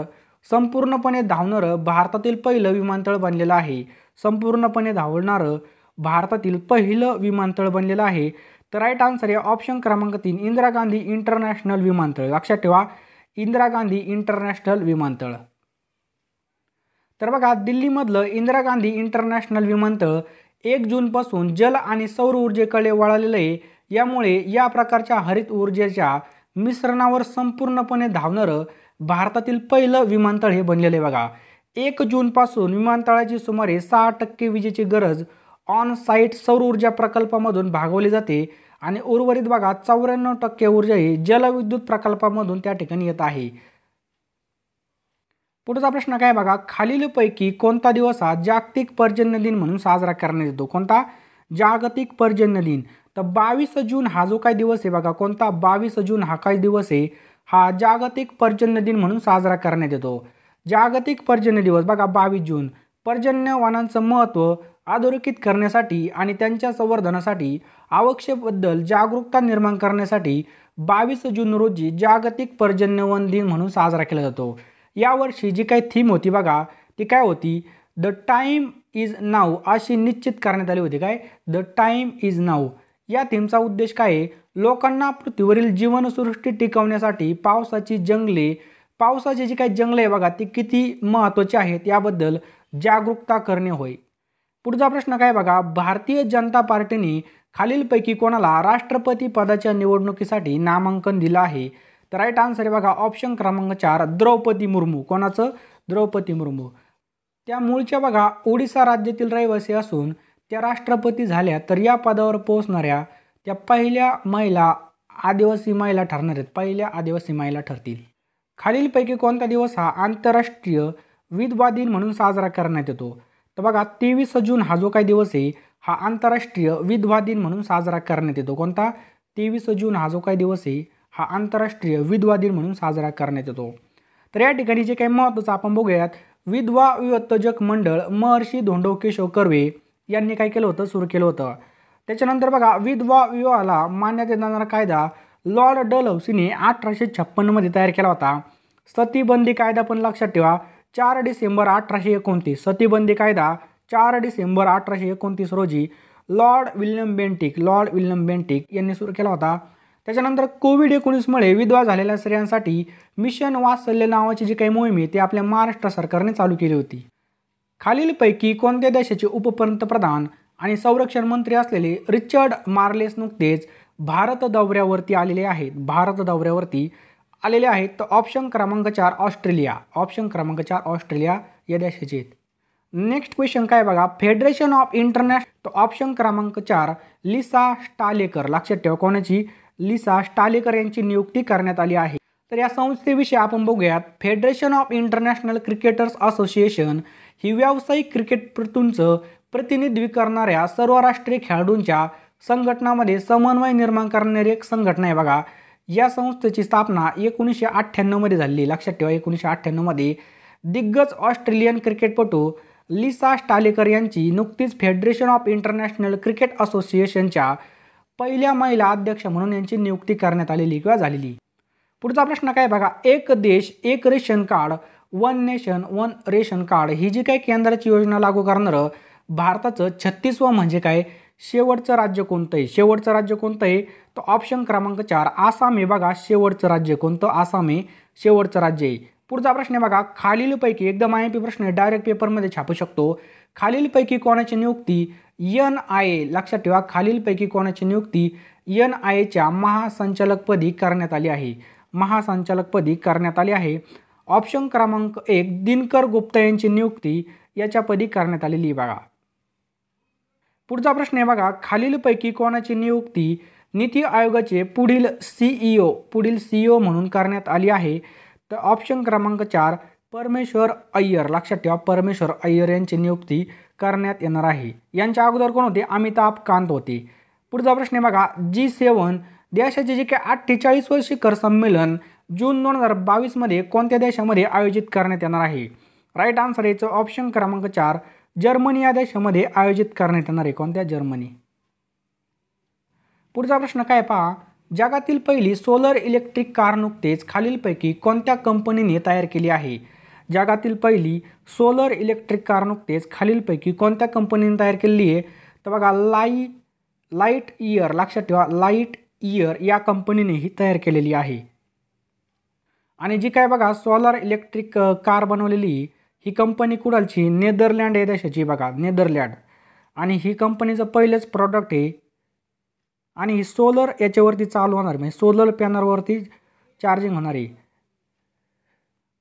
संपूर्णपणे धावणारं भारतातील पहिलं विमानतळ बनलेलं आहे. संपूर्णपणे धावणारं भारतातील पहिलं विमानतळ बनलेलं आहे. तर राईट आन्सर आहे ऑप्शन क्रमांक तीन इंदिरा गांधी इंटरनॅशनल विमानतळ. लक्षात ठेवा इंदिरा गांधी इंटरनॅशनल विमानतळ. तर बघा दिल्लीमधलं इंदिरा गांधी इंटरनॅशनल विमानतळ एक जूनपासून जल आणि सौर ऊर्जेकडे वळालेलं आहे. यामुळे या प्रकारच्या हरित ऊर्जेच्या मिश्रणावर संपूर्णपणे धावणारं भारतातील पहिलं विमानतळ हे बनलेलं आहे बघा. एक जूनपासून विमानतळाची सुमारे सहा टक्के विजेची गरज ऑन साईट सौर ऊर्जा प्रकल्पामधून भागवली जाते. आणि उर्वरित भागात चौऱ्याण्णव टक्के ऊर्जा ही जलविद्युत प्रकल्पामधून त्या ठिकाणी येत आहे. पुढचा प्रश्न काय बघा? खालीलपैकी कोणता दिवस हा जागतिक पर्जन्य दिन म्हणून साजरा करण्यात येतो? कोणता? जागतिक पर्जन्य दिन. तर बावीस जून हा जो काय दिवस आहे बघा कोणता? बावीस जून हा काय दिवस आहे हा जागतिक पर्जन्य दिन म्हणून साजरा करण्यात येतो. जागतिक पर्जन्य दिवस बघा बावीस जून. पर्जन्यवानांचं महत्त्व अधोरेखित करण्यासाठी आणि त्यांच्या संवर्धनासाठी आवश्यकबद्दल जागरूकता निर्माण करण्यासाठी बावीस जून रोजी जागतिक पर्जन्यवन दिन म्हणून साजरा केला जातो. यावर्षी जी काही थीम होती बघा ती काय होती? द टाईम इज नाऊ अशी निश्चित करण्यात आली होती. काय? द टाईम इज नाऊ या थीमचा उद्देश काय आहे? लोकांना पृथ्वीवरील जीवनसृष्टी टिकवण्यासाठी पावसाची जंगले पावसाची जी काही जंगले आहे बघा ती किती महत्त्वाची आहेत याबद्दल जागरूकता करणे होय. पुढचा प्रश्न काय बघा? भारतीय जनता पार्टीने खालीलपैकी कोणाला राष्ट्रपती पदाच्या निवडणुकीसाठी नामांकन दिलं आहे? तर राईट आन्सर आहे बघा ऑप्शन क्रमांक चार द्रौपदी मुर्मू. कोणाचं? द्रौपदी मुर्मू. त्या मूळच्या बघा ओडिसा राज्यातील रहिवासी असून त्या राष्ट्रपती झाल्या तर या पदावर पोहोचणाऱ्या त्या पहिल्या महिला आदिवासी महिला ठरणार आहेत. पहिल्या आदिवासी महिला ठरतील. खालीलपैकी कोणता दिवस हा आंतरराष्ट्रीय विधवा दिन म्हणून साजरा करण्यात येतो? तर बघा तेवीस जून हा जो काही दिवस आहे हा आंतरराष्ट्रीय विधवा दिन म्हणून साजरा करण्यात येतो. कोणता? तेवीस जून हा जो काही दिवस आहे हा आंतरराष्ट्रीय विधवा दिन म्हणून साजरा करण्यात येतो. तर या ठिकाणी जे काही महत्त्वाचं आपण बघूयात विधवा विवत्तजक मंडळ महर्षी धोंडो केशव कर्वे यांनी काय केलं होतं? सुरू केलं होतं. त्याच्यानंतर बघा विधवा विवाहाला मान्यता देणारा कायदा लॉर्ड डलहौसीने अठराशे छप्पन्नमध्ये तयार केला होता. सतीबंदी कायदा पण लक्षात ठेवा चार डिसेंबर अठराशे एकोणतीस. सतीबंदी कायदा चार डिसेंबर अठराशे एकोणतीस रोजी lord William Bentinck lord William Bentinck यांनी सुरू केला होता. त्याच्यानंतर कोविड एकोणीसमुळे विधवा झालेल्या स्त्रियांसाठी मिशन वात्सल्य नावाची जी काही मोहीम आहे ती आपल्या महाराष्ट्र सरकारने चालू केली होती. खालीलपैकी कोणत्या देशाचे उपपंतप्रधान आणि संरक्षण मंत्री असलेले रिचर्ड मार्लेस नुकतेच भारत दौऱ्यावरती आलेले आहेत. भारत दौऱ्यावरती आलेले आहेत तर ऑप्शन क्रमांक चार ऑस्ट्रेलिया. ऑप्शन क्रमांक चार ऑस्ट्रेलिया या देशाचे आहेत. नेक्स्ट क्वेश्चन काय बघा? फेडरेशन ऑफ इंटरनॅशनल ऑप्शन क्रमांक चार लिसा स्टालेकर. लक्षात ठेवा कोणाची? लिसा स्टालेकर यांची नियुक्ती करण्यात आली आहे. तर या संस्थेविषयी आपण बघूयात. Federation of international cricketers association ही व्यावसायिक क्रिकेटपटूंचं प्रतिनिधित्व करणाऱ्या सर्व राष्ट्रीय खेळाडूंच्या संघटनामध्ये समन्वय निर्माण करणारी एक संघटना आहे बघा. या संस्थेची स्थापना एकोणीसशे अठ्ठ्याण्णवमध्ये झाली. लक्षात ठेवा एकोणीसशे अठ्ठ्याण्णवमध्ये दिग्गज ऑस्ट्रेलियन क्रिकेटपटू लिसा स्टालेकर यांची नुकतीच फेडरेशन ऑफ इंटरनॅशनल क्रिकेट असोसिएशनच्या पहिल्या महिला अध्यक्ष म्हणून यांची नियुक्ती करण्यात आलेली किंवा झालेली. पुढचा प्रश्न काय बघा? एक देश एक ration card one nation one ration card ही जी काही केंद्राची योजना लागू करणारं भारताचं छत्तीसवं म्हणजे काय? शेवटचं राज्य कोणतं आहे? शेवटचं राज्य कोणतं आहे? तर ऑप्शन क्रमांक चार आसाम हे बघा. शेवटचं राज्य कोणतं? आसाम हे शेवटचं राज्य आहे. पुढचा प्रश्न आहे बघा. खालीलपैकी एकदम आय पी प्रश्न डायरेक्ट पेपरमध्ये छापू शकतो. खालीलपैकी कोणाची नियुक्ती? एन आय ए लक्षात ठेवा खालीलपैकी कोणाची नियुक्ती एन आय एच्या महासंचालकपदी करण्यात आली आहे. महासंचालकपदी करण्यात आली आहे. ऑप्शन क्रमांक एक दिनकर गुप्ता यांची नियुक्ती याच्यापदी करण्यात आलेली बघा. पुढचा प्रश्न आहे बघा खालीलपैकी कोणाची नियुक्ती नीती आयोगाचे पुढील सीईओ पुढील सीईओ म्हणून करण्यात आली आहे. तर ऑप्शन क्रमांक चार परमेश्वर अय्यर लक्षात ठेवा परमेश्वर अय्यर यांची नियुक्ती करण्यात येणार आहे. यांच्या अगोदर कोण होते? अमिताभ कांत होते. पुढचा प्रश्न बघा जी सेवन देशाचे जे काही अठ्ठेचाळीसवं शिखर संमेलन जून दोन हजार बावीसमध्ये कोणत्या देशामध्ये आयोजित करण्यात येणार आहे? राईट आन्सर याचं ऑप्शन क्रमांक चार जर्मनी या देशामध्ये आयोजित करण्यात येणार आहे. कोणत्या? जर्मनी. पुढचा प्रश्न काय पहा जगातील पहिली सोलर इलेक्ट्रिक कार नुकतेच खालीलपैकी कोणत्या कंपनीने तयार केली आहे? जगातील पहिली सोलर इलेक्ट्रिक कार नुकतेच खालीलपैकी कोणत्या कंपनीने तयार केलेली आहे? तर बघा लाई लाइट इयर लक्षात ठेवा लाइट इयर या कंपनीने ही तयार केलेली आहे. आणि जी काय बघा सोलर इलेक्ट्रिक कार बनवलेली ही कंपनी कुडालची? नेदरलँड या देशाची बघा नेदरलँड. आणि ही कंपनीचं पहिलंच प्रॉडक्ट आहे. आणि ही सोलर याच्यावरती चालू होणार म्हणजे सोलर पॅनलवरती चार्जिंग होणार आहे.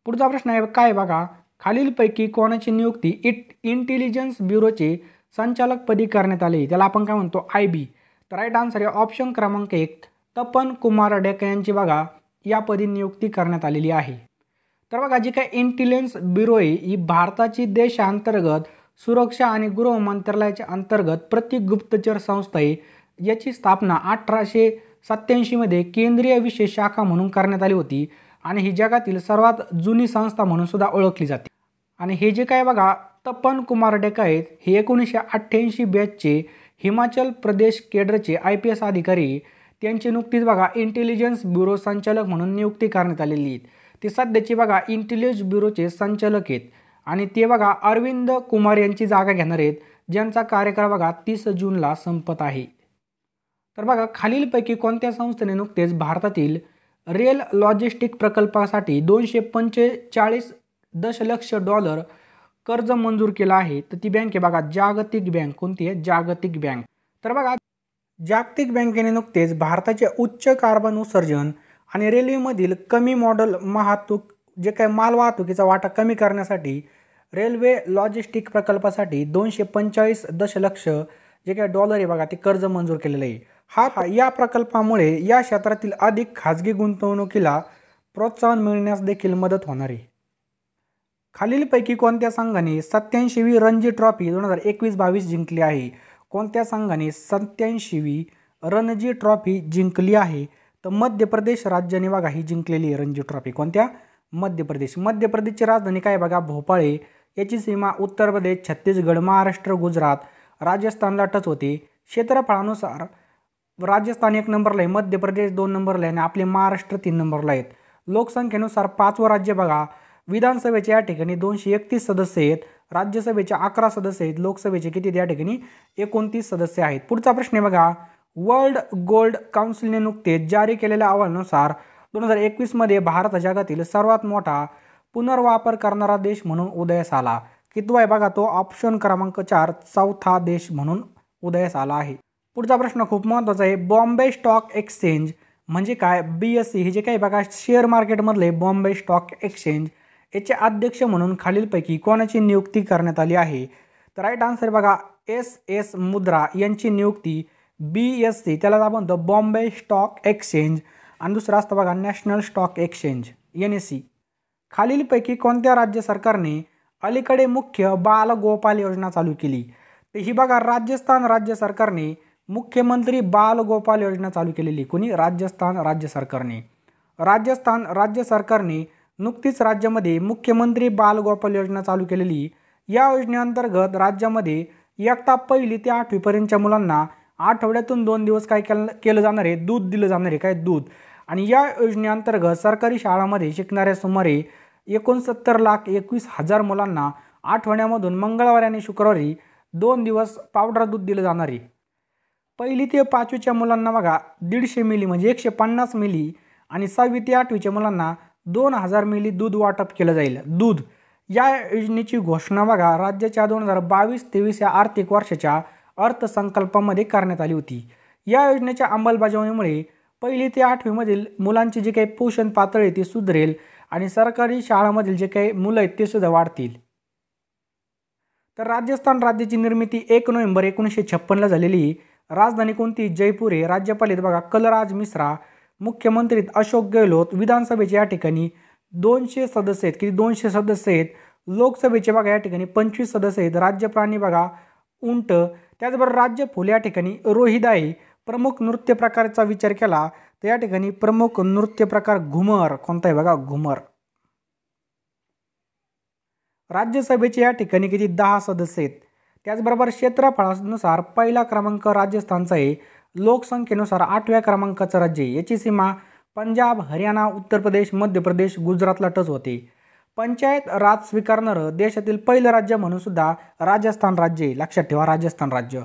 पुढचा प्रश्न आहे काय बघा. खालीलपैकी कोणाची नियुक्ती इट इंटेलिजन्स ब्युरोचे संचालकपदी करण्यात आले? त्याला आपण काय म्हणतो? आय बी तर राईट आन्सर आहे ऑप्शन क्रमांक एक. तपन कुमार डेका यांची बघा यापदी नियुक्ती करण्यात आलेली आहे. तर बघा जी काय इंटेलिजन्स ब्युरो आहे ही भारताची देशांतर्गत सुरक्षा आणि गृह मंत्रालयाच्या अंतर्गत प्रत्येक गुप्तचर संस्था आहे. याची स्थापना अठराशे सत्याऐंशीमध्ये केंद्रीय विशेष शाखा म्हणून करण्यात आली होती. आणि ही जगातील सर्वात जुनी संस्था म्हणून सुद्धा ओळखली जाते. आणि हे जे काय बघा तपन कुमार डेका आहेत. हे एकोणीसशे अठ्ठ्याऐंशी बॅचचे हिमाचल प्रदेश केडरचे आय पी एस अधिकारी. त्यांची नुकतीच बघा इंटेलिजन्स ब्युरो संचालक म्हणून नियुक्ती करण्यात आलेली आहेत. ते सध्याचे बघा इंटेलिजन्स ब्युरोचे संचालक आहेत. आणि ते बघा अरविंद कुमार यांची जागा घेणार आहेत. ज्यांचा कार्यकाळ बघा तीस जूनला संपत आहे. तर बघा खालीलपैकी कोणत्या संस्थेने नुकतेच भारतातील रेल लॉजिस्टिक प्रकल्पासाठी दोनशे पंचेचाळीस दशलक्ष डॉलर कर्ज मंजूर केलं आहे. तर ती बँक आहे बघा जागतिक बँक. कोणती आहे? जागतिक बँक. तर बघा जागतिक बँकेने नुकतेच भारताचे उच्च कार्बन उत्सर्जन आणि रेल्वेमधील कमी मॉडल वाहतूक जे काही माल वाहतुकीचा वाटा कमी करण्यासाठी रेल्वे लॉजिस्टिक प्रकल्पासाठी दोनशे पंचेचाळीस दशलक्ष जे काही डॉलर आहे बघा ते कर्ज मंजूर केलेलं आहे. हा या प्रकल्पामुळे या क्षेत्रातील अधिक खाजगी गुंतवणुकीला प्रोत्साहन मिळण्यास देखील मदत होणार आहे. खालीलपैकी कोणत्या संघाने सत्याऐंशीवी रणजी ट्रॉफी दोन हजार एकवीस बावीस जिंकली आहे? कोणत्या संघाने सत्याऐंशीवी रणजी ट्रॉफी जिंकली आहे? तर मध्य प्रदेश राज्याने बघा ही जिंकलेली आहे रणजी ट्रॉफी. कोणत्या? मध्य प्रदेश. मध्य प्रदेशची राजधानी काय बघा? भोपाळे याची सीमा उत्तर प्रदेश छत्तीसगड महाराष्ट्र गुजरात राजस्थानला टच होते. क्षेत्रफळानुसार राजस्थान एक नंबरला आहे मध्य प्रदेश दोन नंबरला आहे आणि आपले महाराष्ट्र तीन नंबरला आहेत. लोकसंख्येनुसार पाचवं राज्य बघा. विधानसभेचे या ठिकाणी दोनशे एकतीस सदस्य आहेत. राज्यसभेचे अकरा सदस्य आहेत. लोकसभेचे किती या ठिकाणी एकोणतीस सदस्य आहेत. पुढचा प्रश्न आहे बघा. वर्ल्ड गोल्ड काउन्सिलने नुकतेच जारी केलेल्या अहवालानुसार दोन हजार एकवीसमध्ये भारत जगातील सर्वात मोठा पुनर्वापर करणारा देश म्हणून उदयास आला. कितवा आहे बघा तो? ऑप्शन क्रमांक चार चौथा देश म्हणून उदयास आला आहे. पुढचा प्रश्न खूप महत्त्वाचा आहे. बॉम्बे स्टॉक एक्सचेंज म्हणजे काय? बी एस सी हे जे काही बघा शेअर मार्केटमधले बॉम्बे स्टॉक एक्सचेंज याचे अध्यक्ष म्हणून खालीलपैकी कोणाची नियुक्ती करण्यात आली आहे? तर राईट आन्सर बघा एस एस मुद्रा यांची नियुक्ती बी एस सी त्याला आपण म्हणतो बॉम्बे स्टॉक एक्सचेंज. आणि दुसरं असतं बघा national stock exchange N S C खालीलपैकी कोणत्या राज्य सरकारने अलीकडे मुख्य बाल गोपाल योजना चालू केली? तर ही बघा राजस्थान राज्य सरकारने मुख्यमंत्री बाल गोपाल योजना चालू केलेली कोणी? राजस्थान राज्य सरकारने. राजस्थान राज्य सरकारने नुकतीच राज्यामध्ये मुख्यमंत्री बाल गोपाल योजना चालू केलेली. या योजनेअंतर्गत राज्यामध्ये इयत्ता पहिली ते आठवीपर्यंतच्या मुलांना आठवड्यातून दोन दिवस काय केलं केलं जाणार आहे? दूध दिलं जाणार आहे काय? दूध. आणि या योजनेअंतर्गत सरकारी शाळामध्ये शिकणाऱ्या सुमारे एकोणसत्तर लाख एकवीस हजार मुलांना आठवड्यामधून मंगळवारी आणि शुक्रवारी दोन दिवस पावडर दूध दिलं जाणार आहे. पहिली ते पाचवीच्या मुलांना बघा दीडशे मिली म्हणजे एकशे पन्नास मिली आणि सहावी ते आठवीच्या मुलांना दोन हजार मिली दूध वाटप केलं जाईल. दूध. या योजनेची घोषणा बघा राज्याच्या दोन हजार बावीस तेवीस या आर्थिक वर्षाच्या अर्थसंकल्पामध्ये करण्यात आली होती. या योजनेच्या अंमलबजावणीमुळे पहिली ते आठवीमधील मुलांची जी काही पोषण पातळी ती सुधरेल आणि सरकारी शाळांमधील जे काही मुलं आहेत ते सुद्धा वाढतील. तर राजस्थान राज्याची निर्मिती एक नोव्हेंबर एकोणीसशे छप्पनला झालेली राजधानी कोणती? जयपूर हे राज्यपाल आहेत बघा कलराज मिश्रा मुख्यमंत्री अशोक गेहलोत. विधानसभेचे या ठिकाणी दोनशे सदस्य आहेत. किती? दोनशे सदस्य आहेत. लोकसभेचे बघा या ठिकाणी पंचवीस सदस्य आहेत. राज्य प्राणी बघा उंट. त्याचबरोबर राज्य फुल या ठिकाणी रोहिदाई प्रमुख नृत्य प्रकारचा विचार केला तर या ठिकाणी प्रमुख नृत्य प्रकार घुमर. कोणता आहे बघा? घुमर. राज्यसभेचे या ठिकाणी किती? दहा सदस्य आहेत. त्याचबरोबर क्षेत्रफळानुसार पहिला क्रमांक राजस्थानचा आहे. लोकसंख्येनुसार आठव्या क्रमांकाचं राज्य आहे. याची सीमा पंजाब हरियाणा उत्तर प्रदेश मध्य प्रदेश गुजरातला टच होते. पंचायत राज स्वीकारणारं देशातील पहिलं राज्य म्हणून सुद्धा राजस्थान राज्य आहे. लक्षात ठेवा राजस्थान राज्य.